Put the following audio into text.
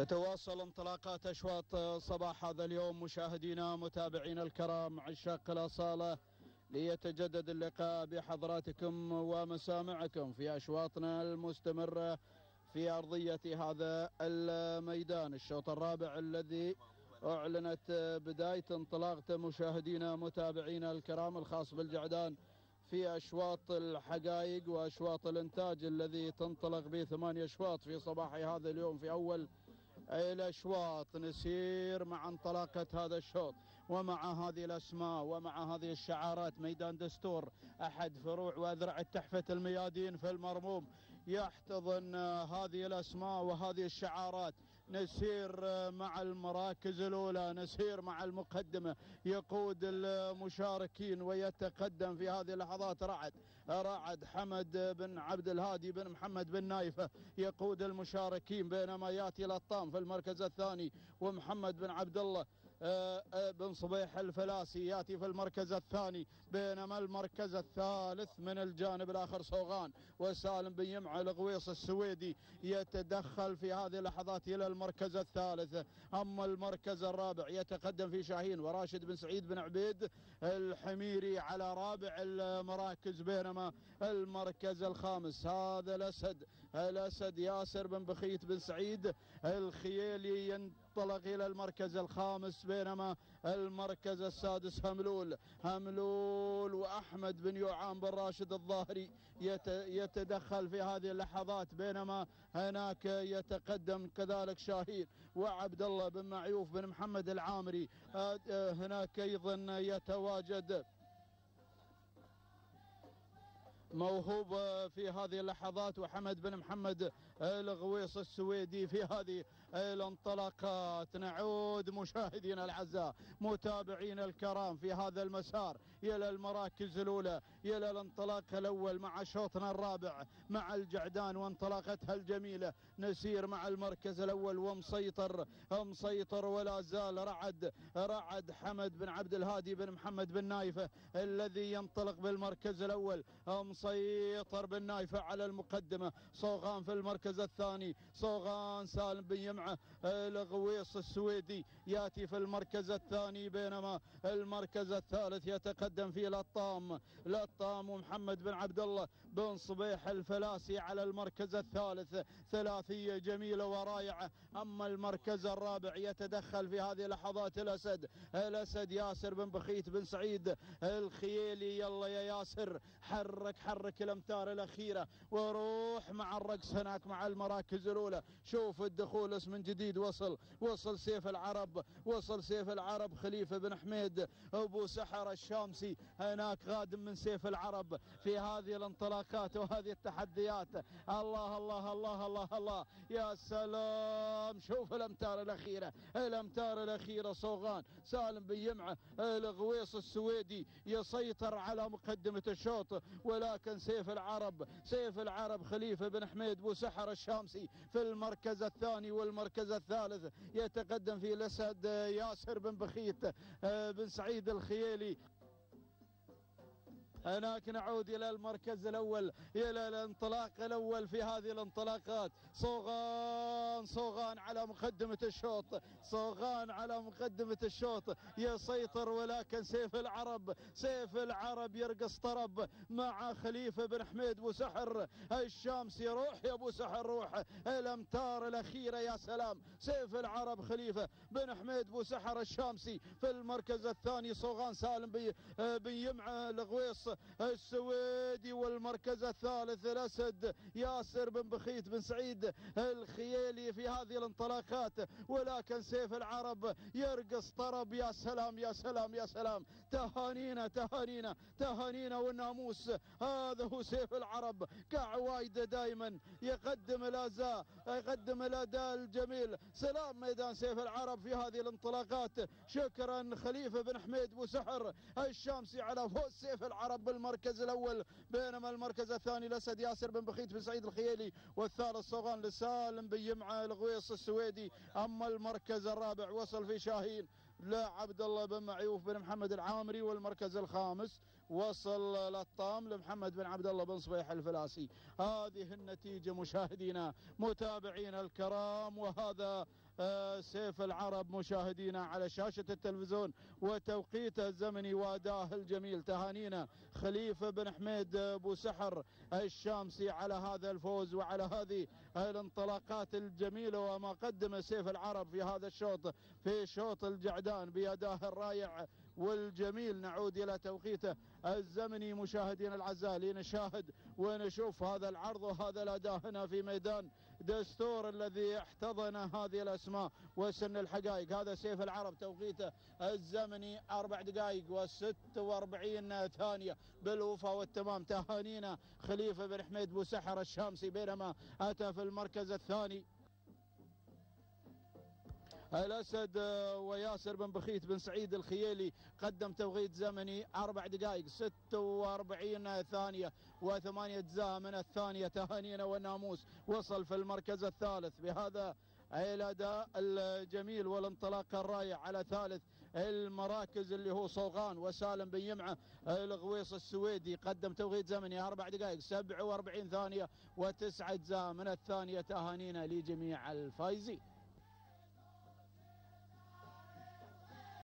تتواصل انطلاقات أشواط صباح هذا اليوم مشاهدينا متابعينا الكرام عشاق الأصالة ليتجدد اللقاء بحضراتكم ومسامعكم في أشواطنا المستمرة في أرضية هذا الميدان. الشوط الرابع الذي أعلنت بداية انطلاقته مشاهدينا متابعينا الكرام الخاص بالجعدان في أشواط الحقائق وأشواط الإنتاج الذي تنطلق به ثمانية أشواط في صباح هذا اليوم في أول الاشواط نسير مع انطلاقة هذا الشوط. ومع هذه الأسماء ومع هذه الشعارات ميدان دستور أحد فروع وأذرع تحفه الميادين في المرموم. يحتضن هذه الأسماء وهذه الشعارات. نسير مع المراكز الأولى نسير مع المقدمة. يقود المشاركين ويتقدم في هذه اللحظات رعد رعد حمد بن عبد الهادي بن محمد بن نايفة. يقود المشاركين بينما يأتي لطام في المركز الثاني ومحمد بن عبد الله. بن صبيح الفلاسي ياتي في المركز الثاني بينما المركز الثالث من الجانب الآخر صوغان وسالم بن يمع الغويص السويدي يتدخل في هذه اللحظات إلى المركز الثالث. أما المركز الرابع يتقدم في شاهين وراشد بن سعيد بن عبيد الحميري على رابع المراكز بينما المركز الخامس هذا الأسد الأسد ياسر بن بخيت بن سعيد الخيالي ينطلق إلى المركز الخامس بينما المركز السادس هملول. هملول وأحمد بن يوعان بن راشد الظاهري يتدخل في هذه اللحظات بينما هناك يتقدم كذلك شاهين وعبد الله بن معيوف بن محمد العامري. هناك أيضا يتواجد. موهوب في هذه اللحظات وحمد بن محمد الغويص السويدي في هذه الانطلاقات. نعود مشاهدينا الأعزاء متابعينا الكرام في هذا المسار إلى المراكز الأولى إلى الانطلاق الأول مع شوطنا الرابع مع الجعدان وانطلاقتها الجميلة. نسير مع المركز الأول ومسيطر مسيطر ولا زال رعد رعد حمد بن عبد الهادي بن محمد بن نايفة الذي ينطلق بالمركز الأول. مسيطر بن نايفه على المقدمة. صوغان في المركز الثاني. صوغان سالم بن يمعة الغويص السويدي ياتي في المركز الثاني بينما المركز الثالث يتقدم فيه لطام. لطام ومحمد بن عبد الله بن صبيح الفلاسي على المركز الثالث. ثلاثية جميلة ورائعة. أما المركز الرابع يتدخل في هذه اللحظات الأسد. الأسد ياسر بن بخيت بن سعيد. الخيالي يلا يا ياسر حرك حرك. الأمتار الأخيرة وروح مع الرقص هناك مع المراكز الأولى. شوف الدخول اسم جديد. وصل وصل سيف العرب وصل سيف العرب خليفة بن حميد أبو سحر الشامسي. هناك قادم من سيف العرب في هذه الانطلاقات وهذه التحديات. الله الله الله الله الله. يا سلام. شوف الأمتار الأخيرة الأمتار الأخيرة. صوغان سالم بن يمعة الغويص السويدي يسيطر على مقدمة الشوط ولكن سيف العرب سيف العرب خليفة بن حميد بو سحر الشامسي في المركز الثاني والمركز الثالث يتقدم في الأسد ياسر بن بخيت بن سعيد الخيالي هناك نعود إلى المركز الأول إلى الانطلاق الأول في هذه الانطلاقات. صوغان صوغان على مقدمة الشوط صوغان على مقدمة الشوط. يسيطر ولكن سيف العرب سيف العرب يرقص طرب مع خليفة بن حميد بو سحر. الشامسي روح يا ابو سحر روح الأمتار الأخيرة يا سلام. سيف العرب خليفة بن حميد بو سحر الشامسي في المركز الثاني. صوغان سالم بن يمعة الغويص السويدي والمركز الثالث الأسد ياسر بن بخيت بن سعيد الخيالي في هذه الانطلاقات. ولكن سيف العرب يرقص طرب يا سلام يا سلام يا سلام. تهانينا تهانينا تهانينا والناموس. هذا هو سيف العرب. كعوايده دائما يقدم الأزاء يقدم الأداء الجميل. سلام ميدان سيف العرب في هذه الانطلاقات. شكرا خليفة بن حميد بو سحر الشامسي على فوز سيف العرب. بالمركز الأول بينما المركز الثاني الاسد ياسر بن بخيت بن سعيد الخيالي والثالث صوغان لسالم بن يمعة الغويص السويدي. أما المركز الرابع وصل في شاهين لعبد الله بن معيوف بن محمد العامري والمركز الخامس وصل للطام لمحمد بن عبد الله بن صبيح الفلاسي. هذه النتيجة مشاهدينا متابعينا الكرام وهذا سيف العرب مشاهدينا على شاشة التلفزيون وتوقيته الزمني واداه الجميل. تهانينا خليفة بن حميد أبو سحر الشامسي على هذا الفوز وعلى هذه الانطلاقات الجميلة وما قدم سيف العرب في هذا الشوط في شوط الجعدان بيداه الرائع والجميل نعود إلى توقيته الزمني مشاهدينا الأعزاء لنشاهد ونشوف هذا العرض وهذا الأداء هنا في ميدان دستور الذي احتضن هذه الأسماء وسن الحقائق. هذا سيف العرب توقيته الزمني أربع دقائق وست وأربعين ثانية بالوفاء والتمام. تهانينا خليفة بن حميد بوسحر الشامسي بينما أتى في المركز الثاني. الأسد وياسر بن بخيت بن سعيد الخيالي قدم توقيت زمني أربع دقائق 46 ثانية وثمانية أجزاء من الثانية تهانينا والناموس وصل في المركز الثالث. بهذا الأداء الجميل والانطلاق الرائع على ثالث المراكز اللي هو صوغان وسالم بن يمعة الغويص السويدي قدم توقيت زمني أربع دقائق 47 ثانية وتسعة أجزاء من الثانية تهانينا لجميع الفايزين.